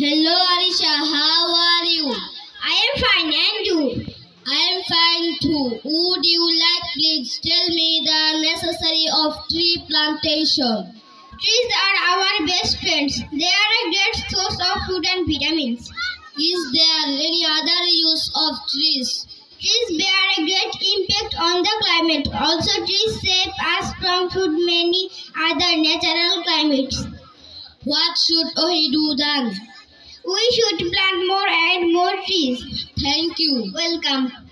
Hello Arisha, how are you? I am fine and you? I am fine too. Would you like please tell me the necessary of tree plantation? Trees are our best friends. They are a great source of food and vitamins. Is there any other use of trees? Trees bear a great impact on the climate. Also, trees save us from food many other natural climates. What should we do then? We should plant more and more trees. Thank you. Welcome.